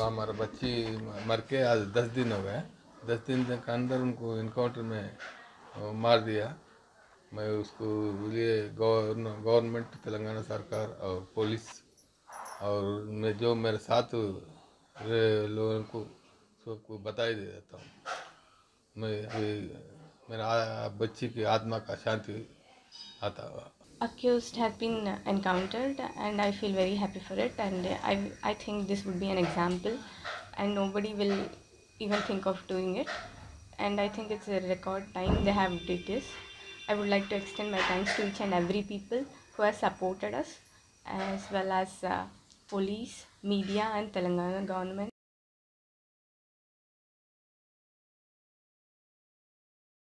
हमारा बच्ची मर के आज दस दिन हो गए। दस दिन के अंदर उनको इनकाउंटर में मार दिया। मैं उसको लिए गवर्नमेंट, तेलंगाना सरकार और पुलिस और मैं जो मेरे साथ लोगों को, सबको बताई दे देता हूँ। मैं अभी मेरा बच्ची की आत्मा का शांति आता accused have been encountered and i feel very happy for it and i i think this would be an example and nobody will even think of doing it. And i think it's a record time they have did this. I would like to extend my thanks to each and every people who has supported us as well as uh, police media and telangana government